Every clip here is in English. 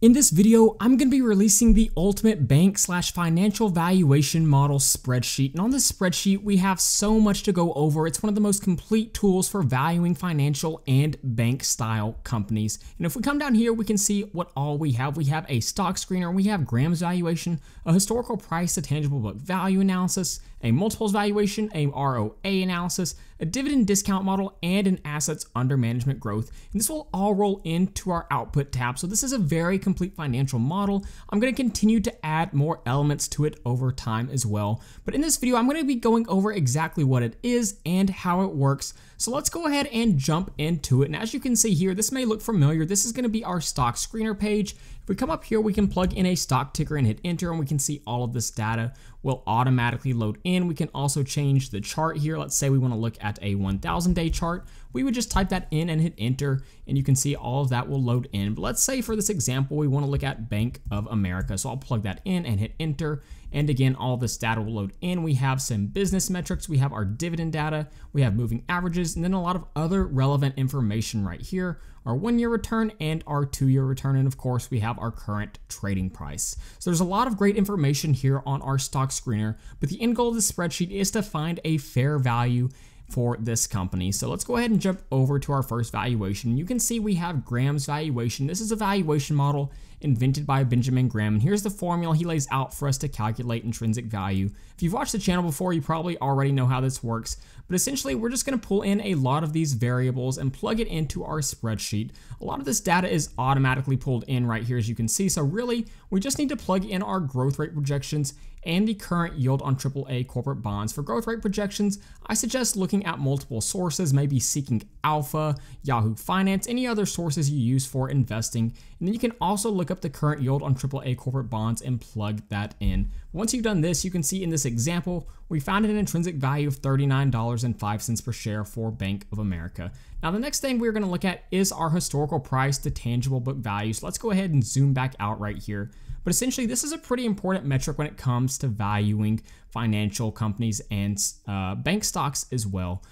In this video, I'm going to be releasing the ultimate bank slash financial valuation model spreadsheet. And on this spreadsheet, we have so much to go over. It's one of the most complete tools for valuing financial and bank style companies. And if we come down here, we can see what all we have. We have a stock screener, we have Graham's valuation, a historical price to tangible book value analysis, a multiples valuation, a ROA analysis, a dividend discount model, and an assets under management growth. And this will all roll into our output tab. So this is a very complete financial model. I'm going to continue to add more elements to it over time as well. But in this video, I'm going to be going over exactly what it is and how it works. So let's go ahead and jump into it. And as you can see here, this may look familiar. This is going to be our stock screener page. If we come up here, we can plug in a stock ticker and hit enter and we can see all of this data will automatically load in. We can also change the chart here. Let's say we want to look at a 1000 day chart. We would just type that in and hit enter and you can see all of that will load in. But let's say for this example, we want to look at Bank of America. So I'll plug that in and hit enter. And again, all this data will load in. We have some business metrics. We have our dividend data. We have moving averages and then a lot of other relevant information right here our one year return and our two year return. And of course, we have our current trading price. So there's a lot of great information here on our stock screener, but the end goal of this spreadsheet is to find a fair value for this company. So let's go ahead and jump over to our first valuation. You can see we have Graham's valuation. This is a valuation model invented by Benjamin Graham. And here's the formula he lays out for us to calculate intrinsic value. If you've watched the channel before, you probably already know how this works, but essentially we're just gonna pull in a lot of these variables and plug it into our spreadsheet. A lot of this data is automatically pulled in right here, as you can see. So really, we just need to plug in our growth rate projections and the current yield on AAA corporate bonds. For growth rate projections, I suggest looking at multiple sources, maybe Seeking Alpha, Yahoo Finance, any other sources you use for investing. And then you can also look up the current yield on AAA corporate bonds and plug that in. Once you've done this, you can see in this example, we found an intrinsic value of $39.05 per share for Bank of America. Now, the next thing we're going to look at is our historical price to tangible book value. So let's go ahead and zoom back out right here. But essentially, this is a pretty important metric when it comes to valuing financial companies and uh, bank stocks as well.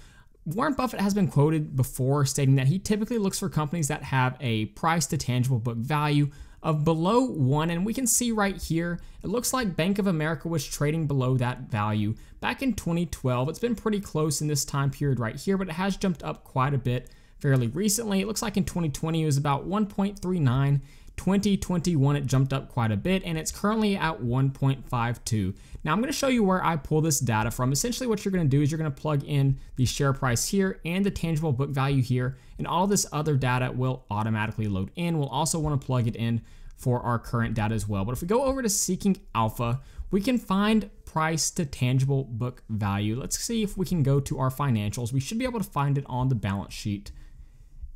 Warren Buffett has been quoted before stating that he typically looks for companies that have a price to tangible book value of below one. And we can see right here, it looks like Bank of America was trading below that value back in 2012. It's been pretty close in this time period right here, but it has jumped up quite a bit fairly recently. It looks like in 2020 it was about 1.39 2021 it jumped up quite a bit and it's currently at 1.52. Now I'm going to show you where I pull this data from. Essentially what you're going to do is you're going to plug in the share price here and the tangible book value here and all this other data will automatically load in. We'll also want to plug it in for our current data as well. But if we go over to Seeking Alpha, we can find price to tangible book value. Let's see if we can go to our financials. We should be able to find it on the balance sheet.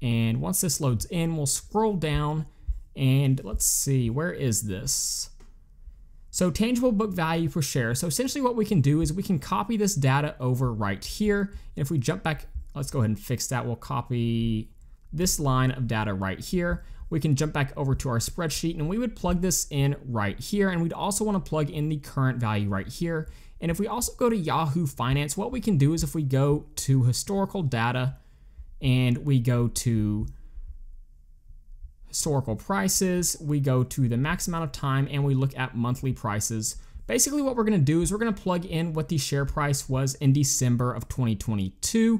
And once this loads in, we'll scroll down and let's see, where is this? So tangible book value per share. So essentially what we can do is we can copy this data over right here. And if we jump back, let's go ahead and fix that. We'll copy this line of data right here. We can jump back over to our spreadsheet and we would plug this in right here. And we'd also want to plug in the current value right here. And if we also go to Yahoo Finance, what we can do is if we go to historical data and we go to historical prices, we go to the max amount of time, and we look at monthly prices. Basically, what we're going to do is we're going to plug in what the share price was in December of 2022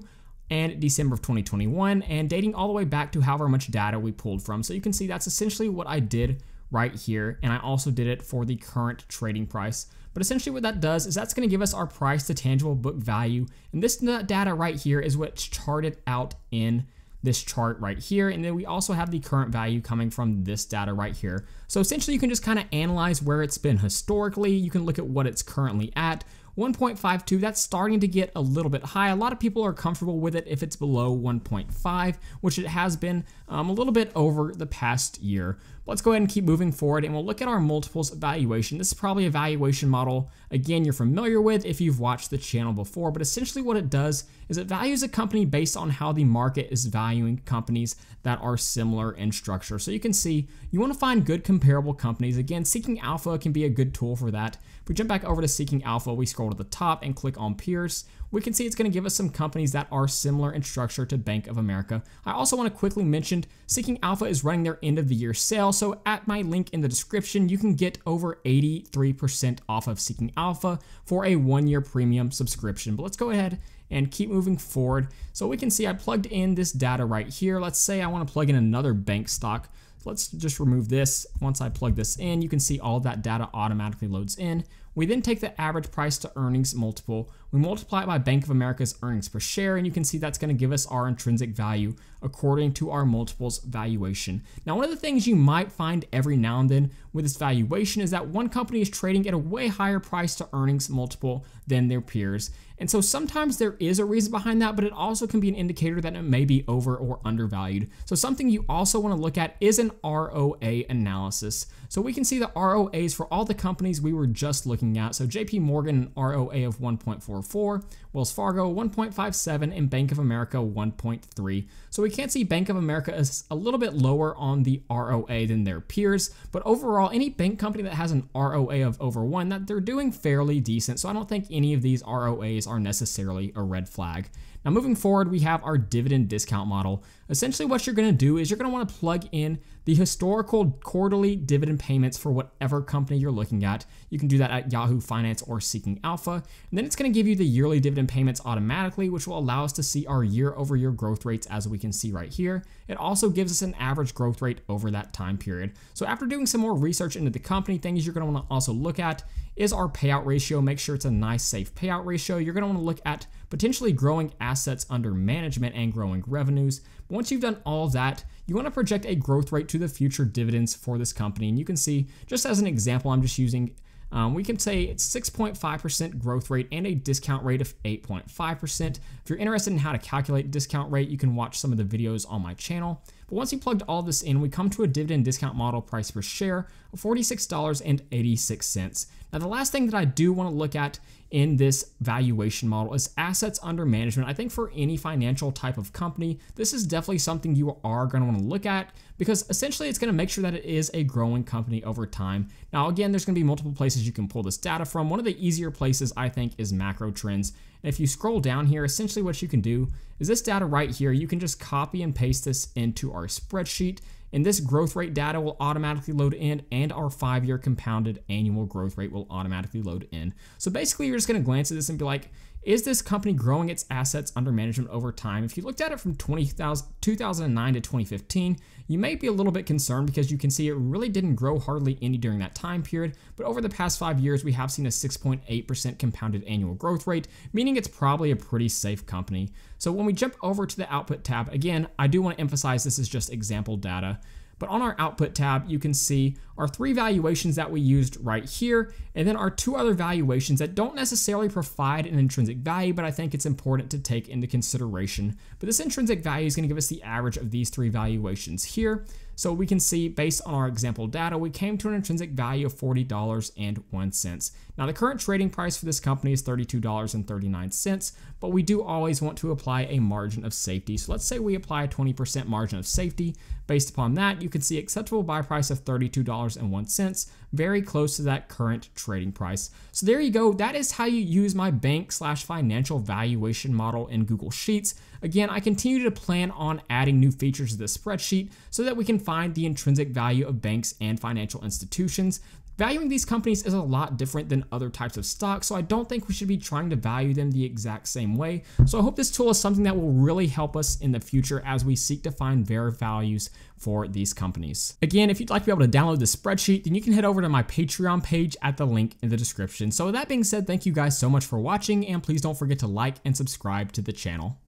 and December of 2021, and dating all the way back to however much data we pulled from. So you can see that's essentially what I did right here, and I also did it for the current trading price. But essentially what that does is that's going to give us our price to tangible book value, and this data right here is what's charted out in this chart right here. And then we also have the current value coming from this data right here. So essentially you can just kind of analyze where it's been historically. You can look at what it's currently at. 1.52, that's starting to get a little bit high. A lot of people are comfortable with it if it's below 1.5, which it has been um, a little bit over the past year. But Let's go ahead and keep moving forward and we'll look at our multiples valuation. This is probably a valuation model, again, you're familiar with if you've watched the channel before, but essentially what it does is it values a company based on how the market is valuing companies that are similar in structure. So you can see you want to find good comparable companies. Again, Seeking Alpha can be a good tool for that. If we jump back over to Seeking Alpha, we scroll to the top and click on peers. we can see it's going to give us some companies that are similar in structure to Bank of America. I also want to quickly mention Seeking Alpha is running their end of the year sale, so at my link in the description, you can get over 83% off of Seeking Alpha for a one year premium subscription. But let's go ahead and keep moving forward. So we can see I plugged in this data right here. Let's say I want to plug in another bank stock. Let's just remove this. Once I plug this in, you can see all that data automatically loads in. We then take the average price to earnings multiple. We multiply it by Bank of America's earnings per share, and you can see that's going to give us our intrinsic value according to our multiples valuation. Now, one of the things you might find every now and then with this valuation is that one company is trading at a way higher price to earnings multiple than their peers. And so sometimes there is a reason behind that, but it also can be an indicator that it may be over or undervalued. So something you also want to look at is an ROA analysis. So we can see the ROAs for all the companies we were just looking at. So JP Morgan, ROA of 1.44, Wells Fargo 1.57, and Bank of America 1.3. So we can't see Bank of America is a little bit lower on the ROA than their peers, but overall, any bank company that has an ROA of over one, that they're doing fairly decent. So I don't think any of these ROAs are necessarily a red flag. Now moving forward, we have our dividend discount model. Essentially what you're gonna do is you're gonna wanna plug in the historical quarterly dividend payments for whatever company you're looking at. You can do that at Yahoo Finance or Seeking Alpha. And then it's gonna give you the yearly dividend payments automatically, which will allow us to see our year over year growth rates as we can see right here. It also gives us an average growth rate over that time period. So after doing some more research into the company, things you're gonna wanna also look at is our payout ratio. Make sure it's a nice safe payout ratio. You're gonna wanna look at potentially growing assets under management and growing revenues. But once you've done all that, you want to project a growth rate to the future dividends for this company. And you can see, just as an example, I'm just using um, we can say it's 6.5% growth rate and a discount rate of 8.5%. If you're interested in how to calculate discount rate, you can watch some of the videos on my channel. But once you plugged all this in, we come to a dividend discount model price per share of $46.86. Now, the last thing that I do want to look at in this valuation model is assets under management. I think for any financial type of company, this is definitely something you are going to want to look at because essentially it's going to make sure that it is a growing company over time. Now, again, there's going to be multiple places you can pull this data from. One of the easier places I think is Macrotrends. And if you scroll down here, essentially what you can do is this data right here, you can just copy and paste this into our spreadsheet and this growth rate data will automatically load in and our five-year compounded annual growth rate will automatically load in. So basically you're just gonna glance at this and be like, is this company growing its assets under management over time? If you looked at it from 2009 to 2015, you may be a little bit concerned because you can see it really didn't grow hardly any during that time period, but over the past five years, we have seen a 6.8% compounded annual growth rate, meaning it's probably a pretty safe company. So when we jump over to the output tab, again, I do want to emphasize this is just example data. But on our output tab, you can see our three valuations that we used right here, and then our two other valuations that don't necessarily provide an intrinsic value, but I think it's important to take into consideration. But this intrinsic value is gonna give us the average of these three valuations here. So we can see based on our example data, we came to an intrinsic value of $40.01. Now the current trading price for this company is $32.39, but we do always want to apply a margin of safety. So let's say we apply a 20% margin of safety. Based upon that, you can see acceptable buy price of $32.01, very close to that current trading price. So there you go. That is how you use my bank slash financial valuation model in Google Sheets. Again, I continue to plan on adding new features to this spreadsheet so that we can find the intrinsic value of banks and financial institutions. Valuing these companies is a lot different than other types of stocks, so I don't think we should be trying to value them the exact same way. So I hope this tool is something that will really help us in the future as we seek to find fair values for these companies. Again, if you'd like to be able to download the spreadsheet, then you can head over to my Patreon page at the link in the description. So with that being said, thank you guys so much for watching, and please don't forget to like and subscribe to the channel.